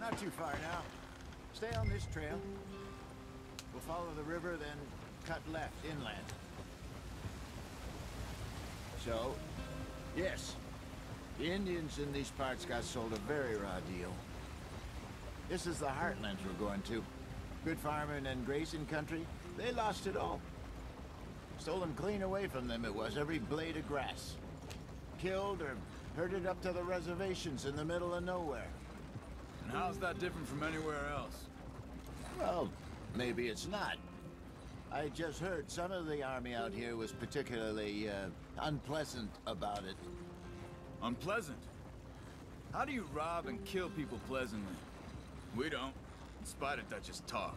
Not too far now. Stay on this trail. We'll follow the river, then cut left inland. So, yes, the Indians in these parts got sold a very raw deal. This is the heartlands we're going to. Good farming and grazing country, they lost it all. Stolen clean away from them it was, every blade of grass. Killed or herded up to the reservations in the middle of nowhere. And how's that different from anywhere else? Well, maybe it's not. I just heard some of the army out here was particularly, uh, unpleasant about it. Unpleasant? How do you rob and kill people pleasantly? We don't, in spite of Dutch's talk.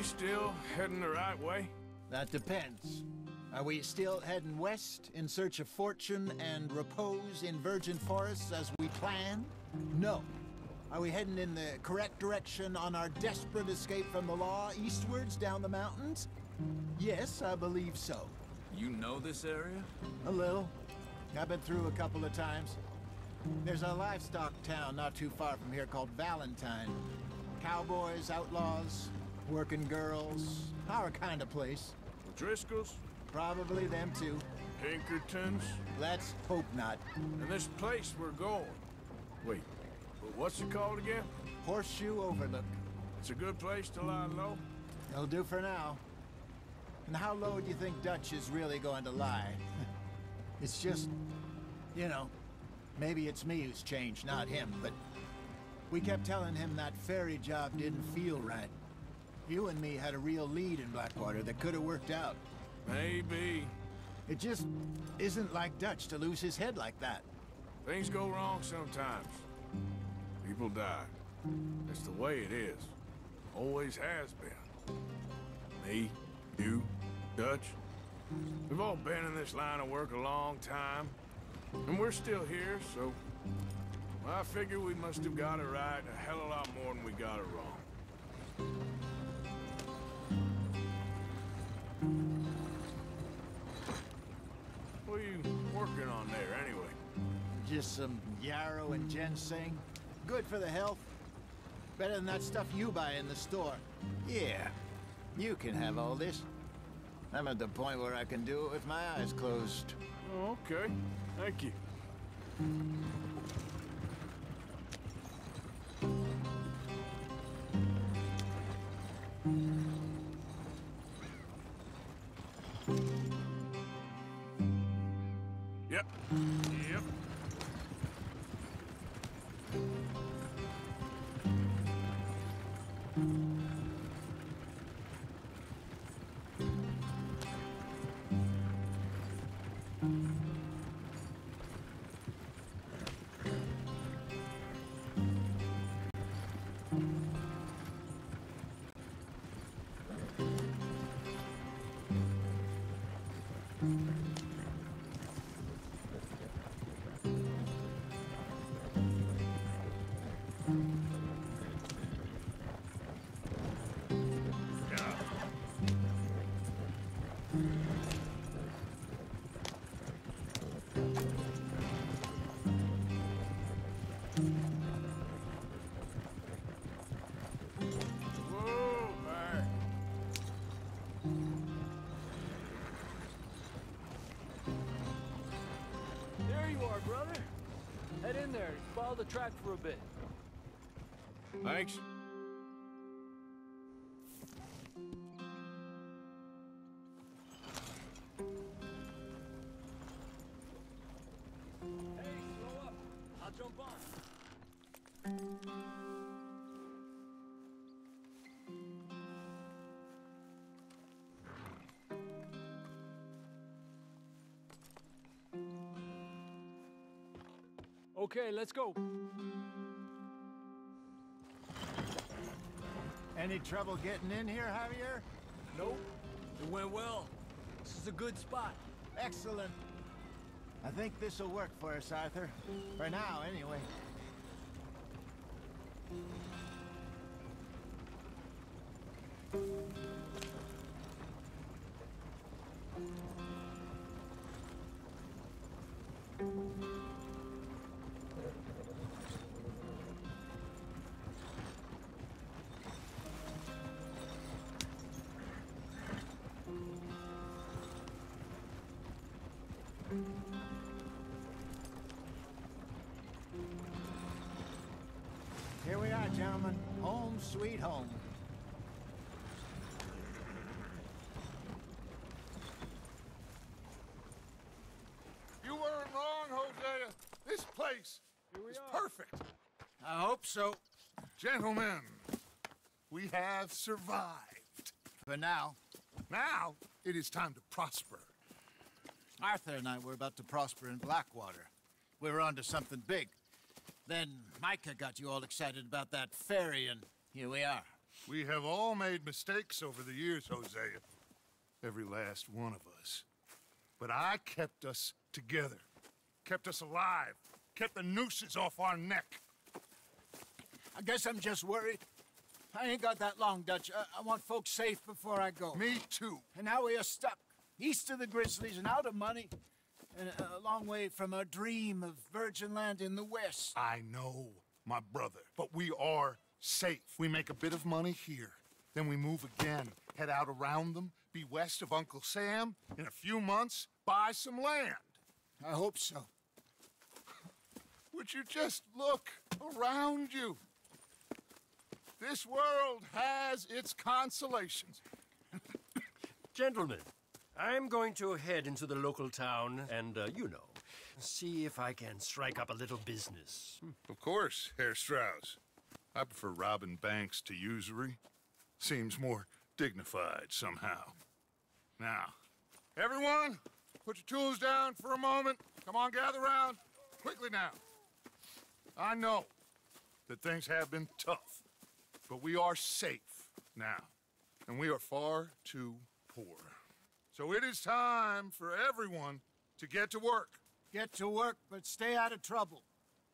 We still heading the right way? That depends. Are we still heading west in search of fortune and repose in virgin forests as we planned? No. Are we heading in the correct direction on our desperate escape from the law eastwards down the mountains? Yes, I believe so. You know this area? A little. I've been through a couple of times. There's a livestock town not too far from here called Valentine. Cowboys, outlaws, working girls, our kind of place. Driscoll's? Probably them too. Pinkertons? Let's hope not. And this place we're going. Wait, but what's it called again? Horseshoe Overlook. It's a good place to lie low? It'll do for now. And how low do you think Dutch is really going to lie? it's just, you know, maybe it's me who's changed, not him, but we kept telling him that ferry job didn't feel right. You and me had a real lead in Blackwater that could have worked out. Maybe. It just isn't like Dutch to lose his head like that. Things go wrong sometimes. People die. It's the way it is. Always has been. Me, you, Dutch. We've all been in this line of work a long time. And we're still here, so... I figure we must have got it right a hell of a lot more than we got it wrong. Working on there, anyway? Just some yarrow and ginseng. Good for the health. Better than that stuff you buy in the store. Yeah, you can have all this. I'm at the point where I can do it with my eyes closed. Oh, okay. Thank you. Head in there, follow the track for a bit. Thanks. Okay, let's go. Any trouble getting in here, Javier? Nope. It went well. This is a good spot. Excellent. I think this'll work for us, Arthur. For now, anyway. Sweet home. You weren't wrong, Hosea. This place is are. perfect. I hope so. Gentlemen, we have survived. For now. Now, it is time to prosper. Arthur and I were about to prosper in Blackwater. We were onto something big. Then Micah got you all excited about that ferry, and here we are. We have all made mistakes over the years, Hosea. Every last one of us. But I kept us together, kept us alive, kept the nooses off our neck. I guess I'm just worried. I ain't got that long, Dutch. I, I want folks safe before I go. Me too. And now we are stuck, east of the Grizzlies and out of money, and a, a long way from our dream of virgin land in the west. I know, my brother, but we are safe. We make a bit of money here, then we move again, head out around them, be west of Uncle Sam. In a few months, buy some land. I hope so. Would you just look around you? This world has its consolations. Gentlemen, I'm going to head into the local town and, uh, you know, see if I can strike up a little business. Of course, Herr Strauss. I prefer robbing banks to usury. Seems more dignified somehow. Now, everyone, put your tools down for a moment. Come on, gather round. Quickly now. I know that things have been tough, but we are safe now, and we are far too poor. So it is time for everyone to get to work. Get to work, but stay out of trouble.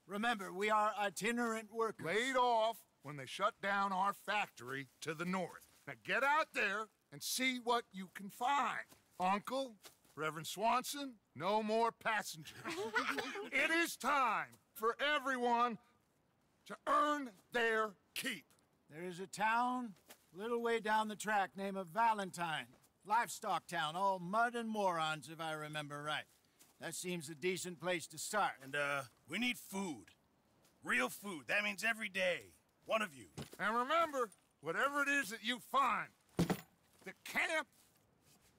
Remember, we are itinerant workers. laid off when they shut down our factory to the north. Now get out there and see what you can find. Uncle, Reverend Swanson, no more passengers. it is time for everyone to earn their keep. There is a town a little way down the track named of Valentine. Livestock town, all mud and morons, if I remember right. That seems a decent place to start. And, uh, we need food. Real food. That means every day. One of you. And remember, whatever it is that you find, the camp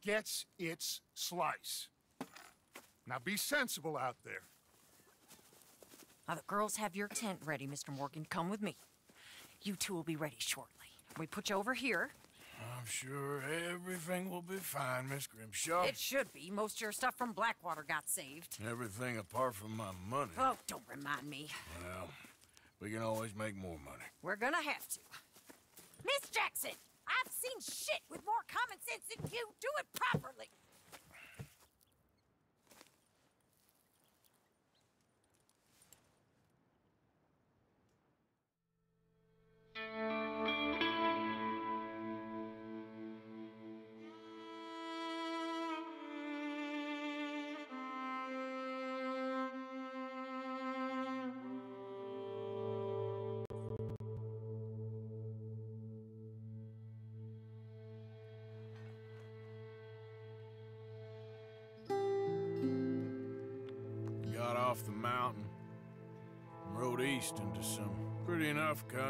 gets its slice. Now be sensible out there. Now, the girls have your tent ready, Mr. Morgan. Come with me. You two will be ready shortly. We put you over here. I'm sure everything will be fine, Miss Grimshaw. It should be. Most of your stuff from Blackwater got saved. Everything apart from my money. Oh, don't remind me. Well, we can always make more money. We're gonna have to. Miss Jackson, I've seen shit with more common sense than you. Do it properly.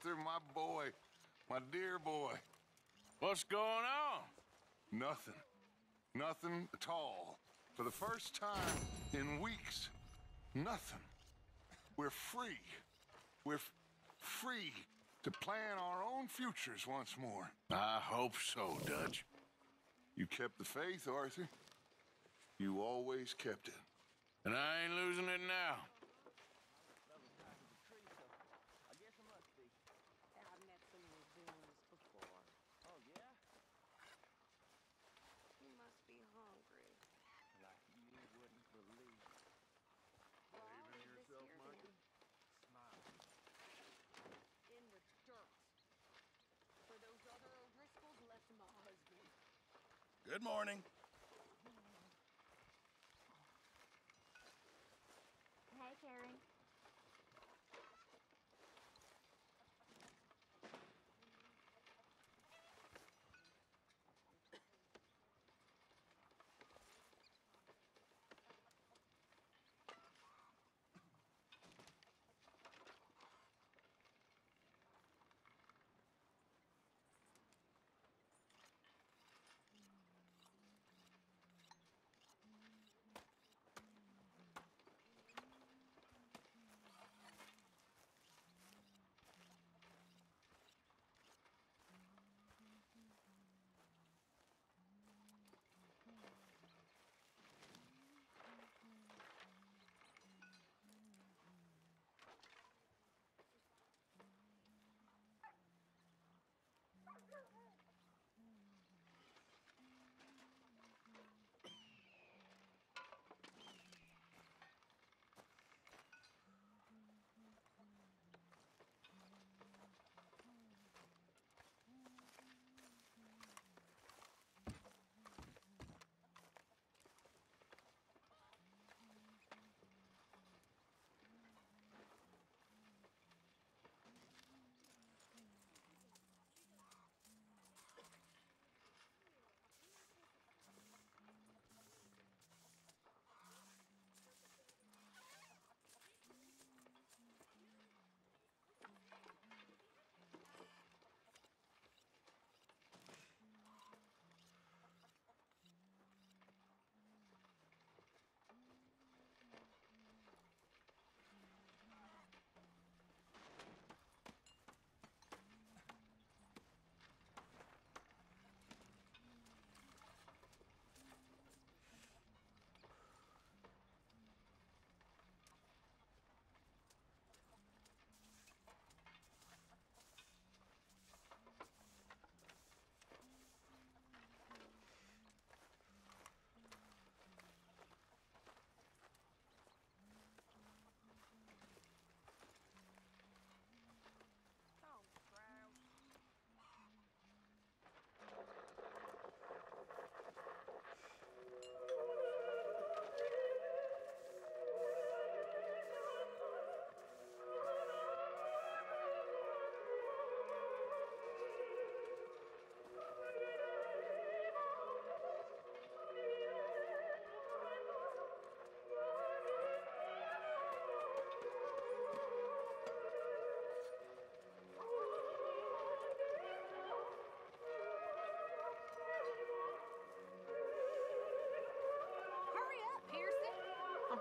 Arthur, my boy. My dear boy. What's going on? Nothing. Nothing at all. For the first time in weeks. Nothing. We're free. We're free to plan our own futures once more. I hope so, Dutch. You kept the faith, Arthur. You always kept it. And I ain't losing it now. I've met some of the villains before. Oh, yeah? You must be hungry. Like you wouldn't believe. Believe in yourself, Michael? Smile. In the dirt. For those other O'Driscolls left my husband. Good morning.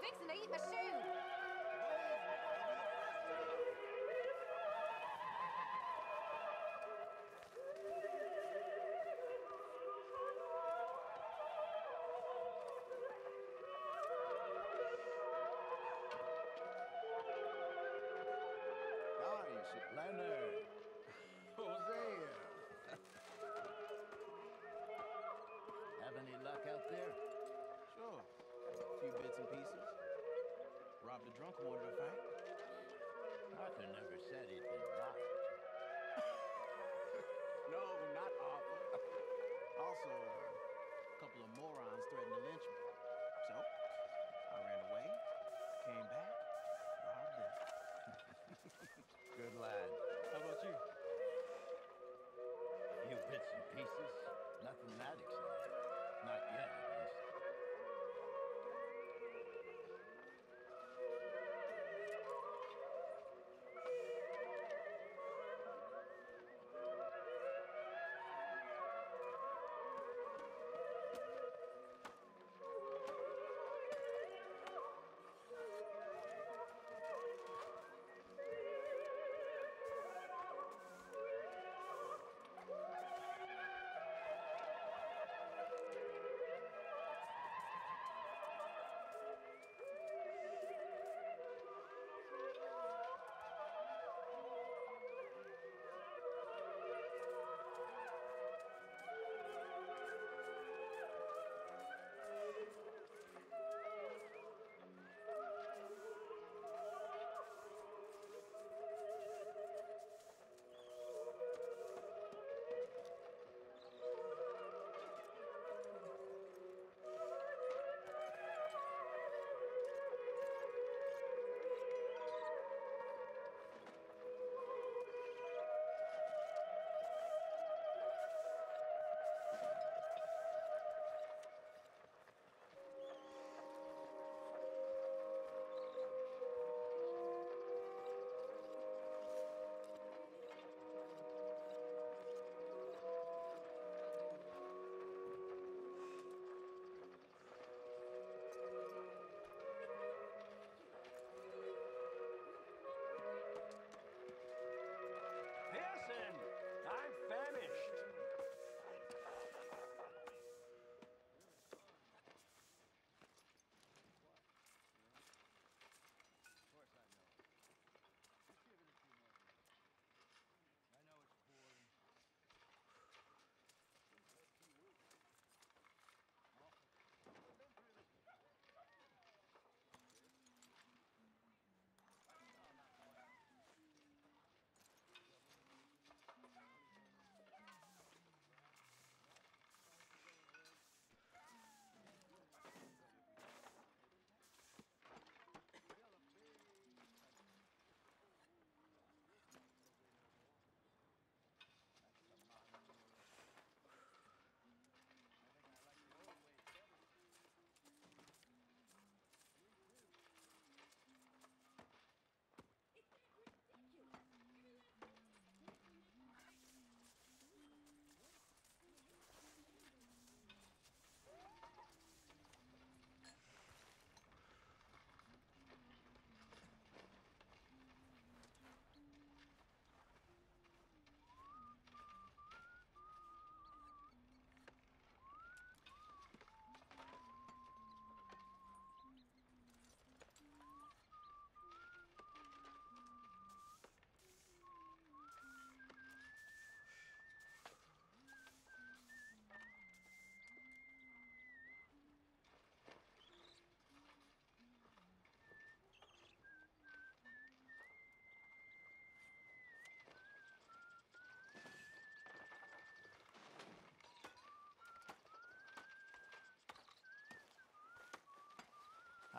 Fixing to eat my shoe. Bits and pieces. Robbed a drunk wanted to fight. Arthur never said he'd been robbed. No, not Arthur. also, a couple of morons threatened to lynch me. So, I ran away, came back, robbed them. Good lad. How about you? Few bits and pieces.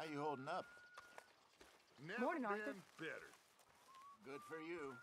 How you holding up? Never Morning, been Arthur. better. Good for you.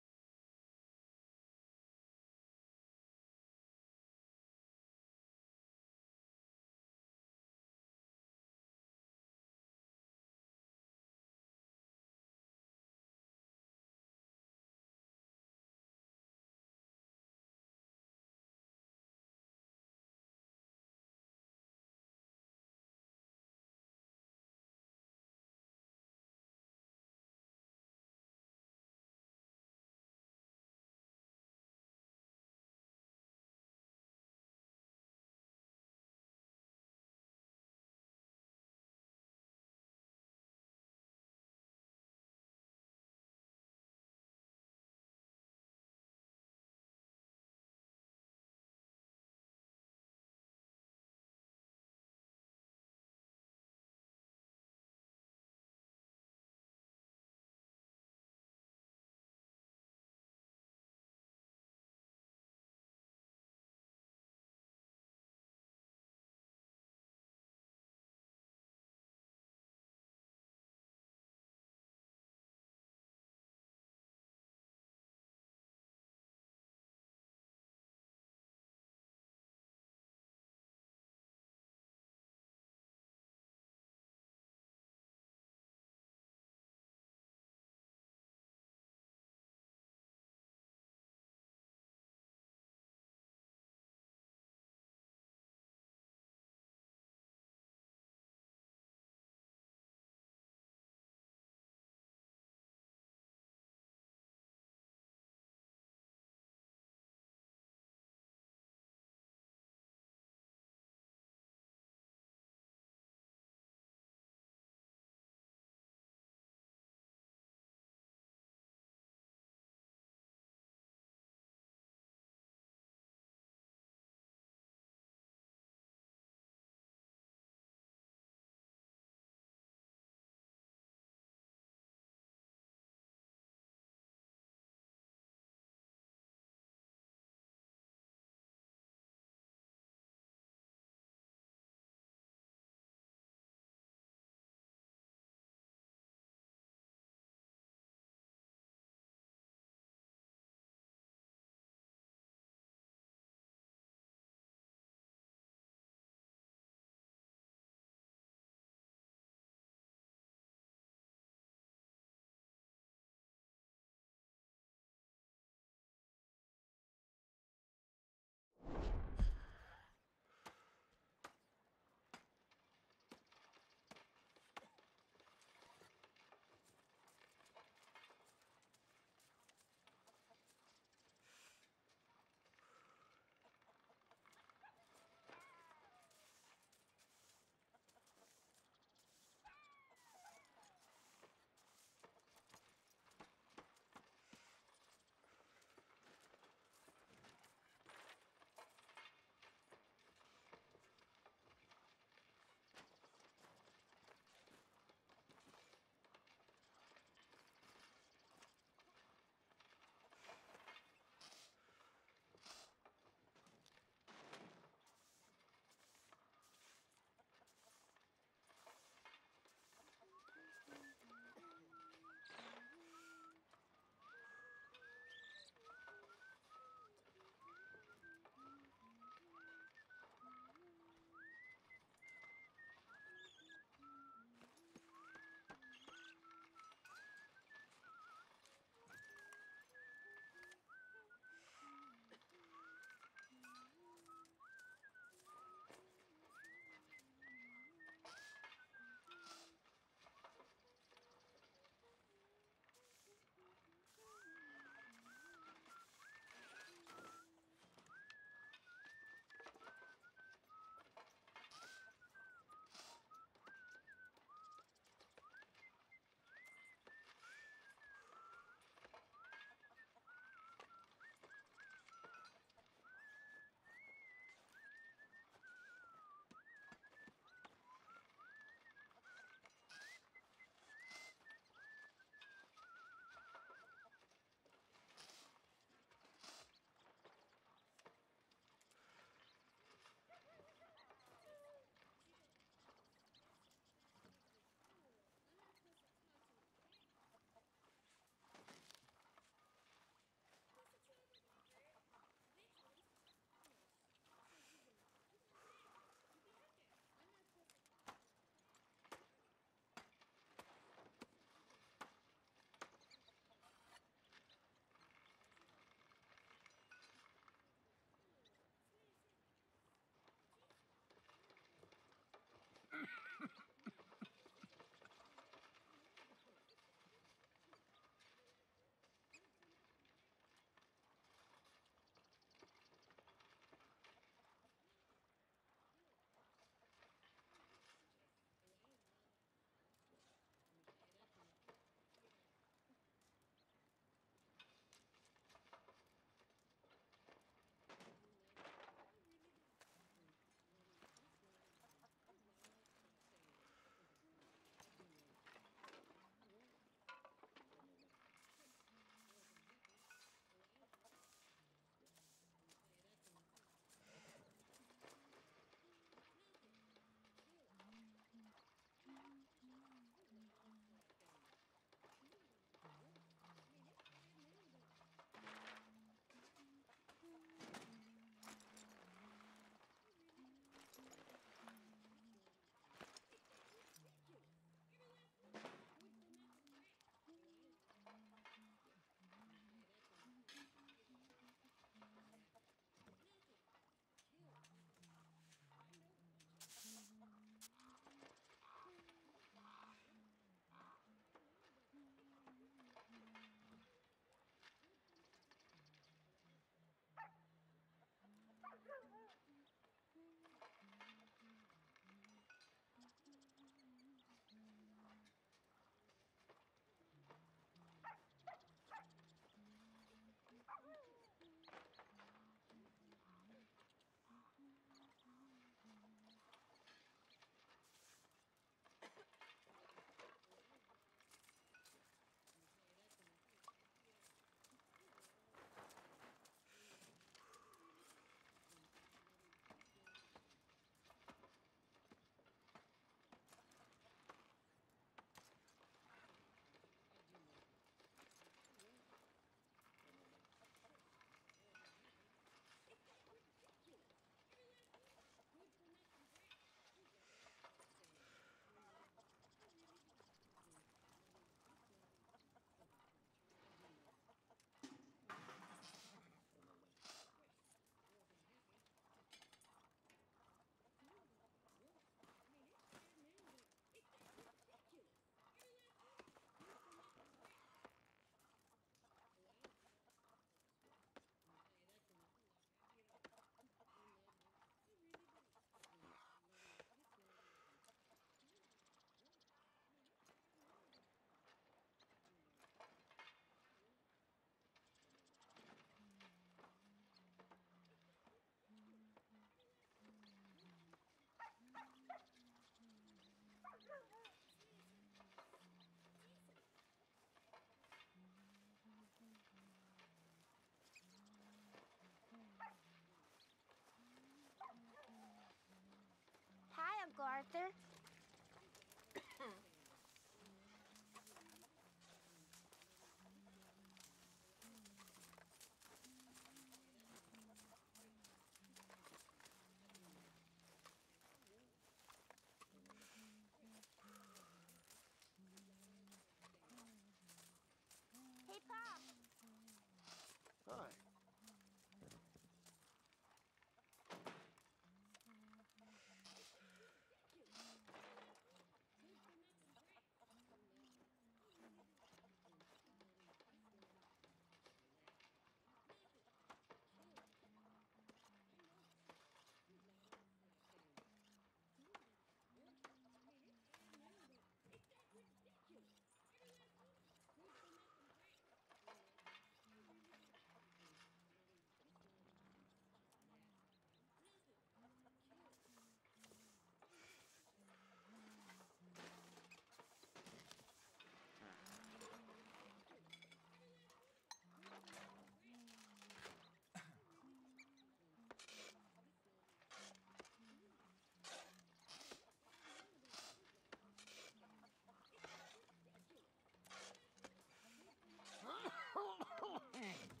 Hey.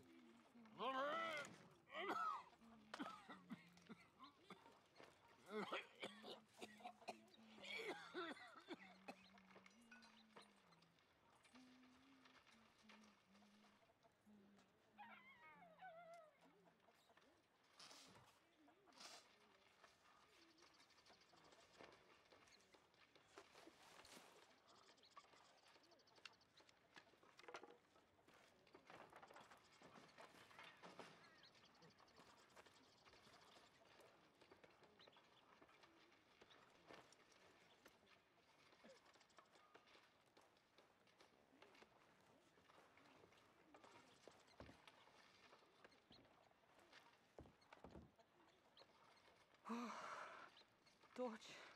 Ох, точь.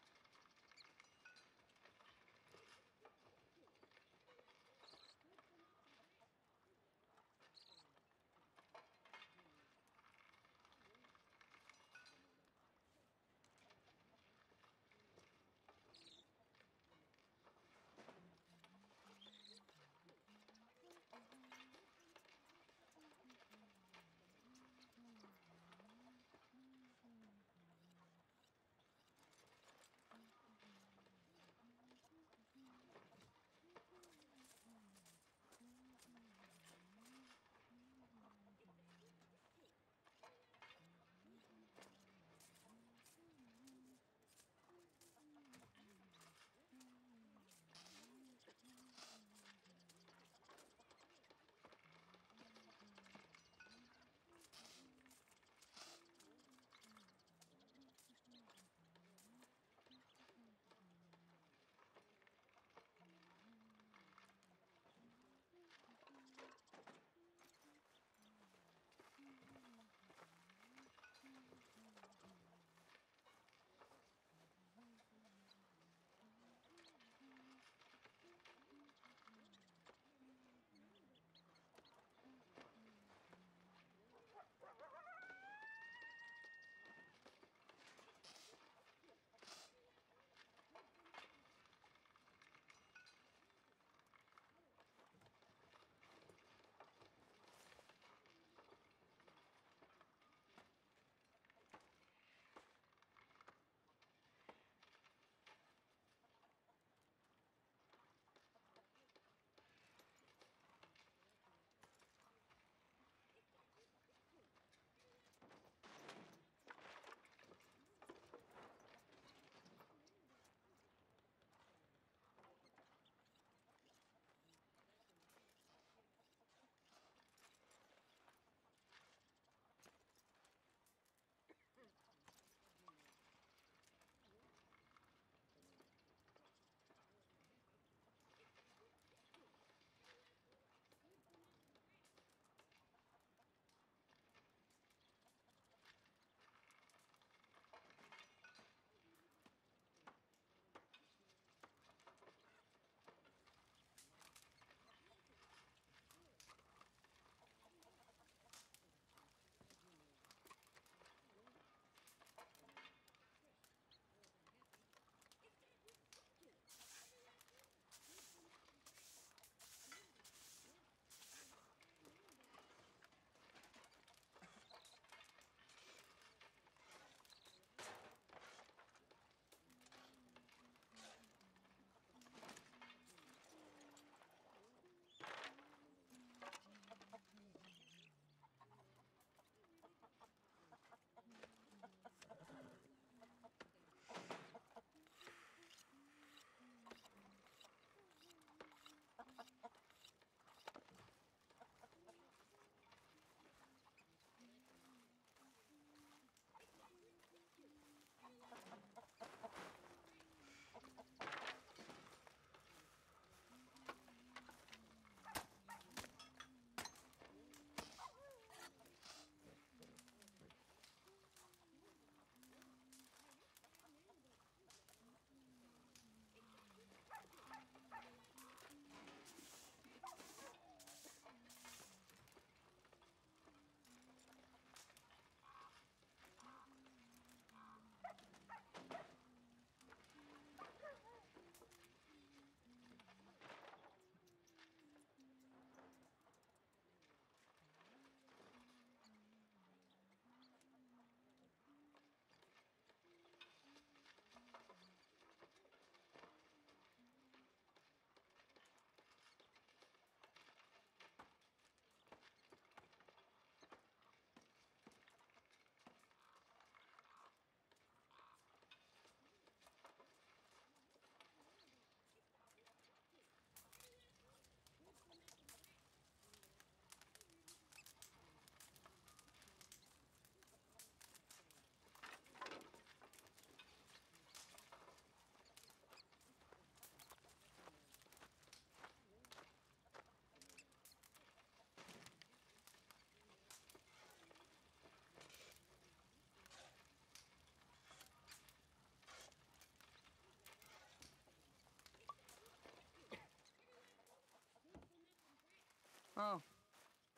Oh.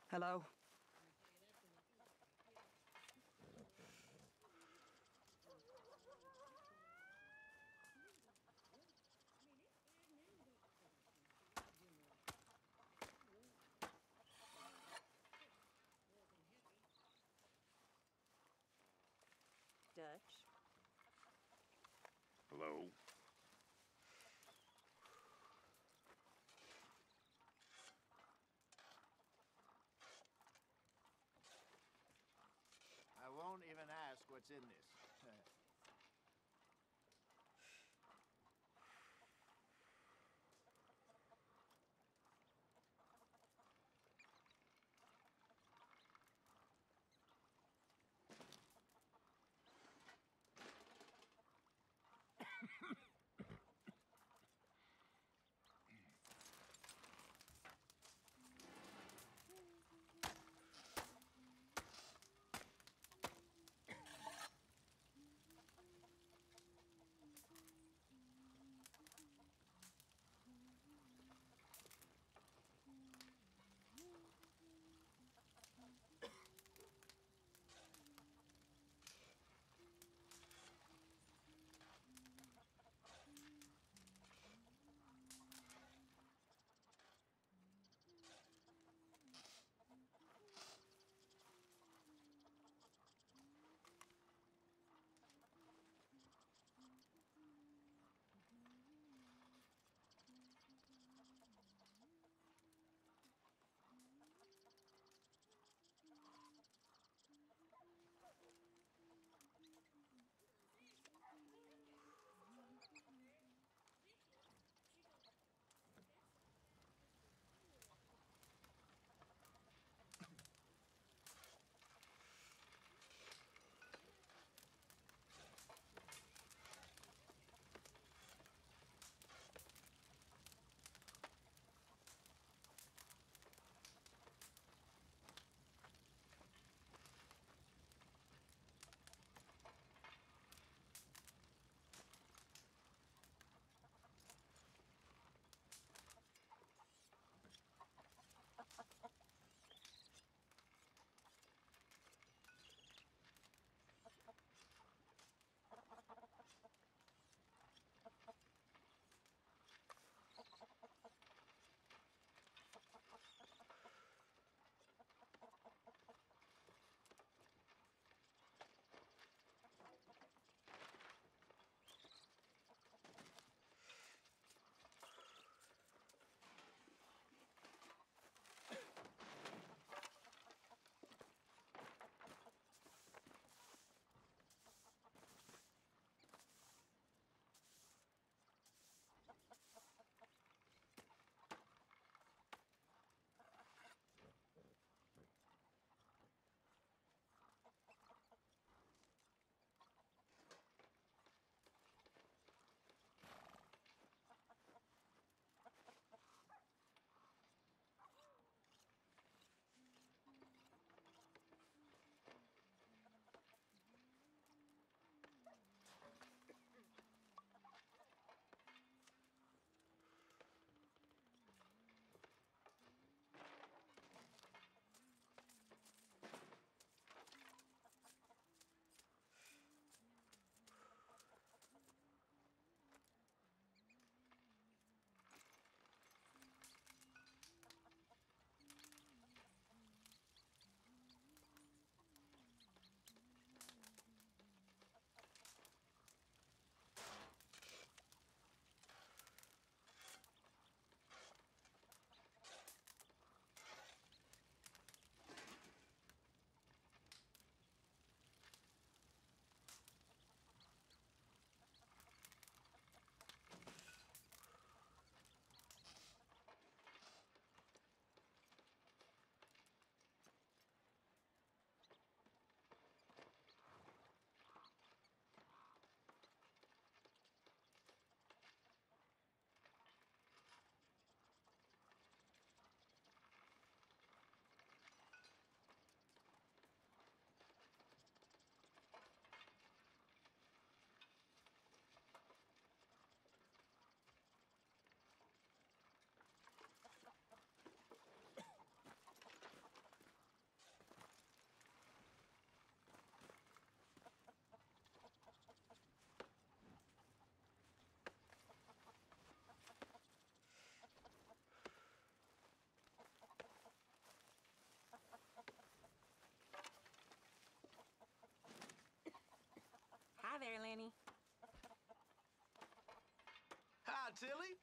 Hello. Dutch. Hello? I won't even ask what's in this. Hi there, Lenny. Hi, Tilly.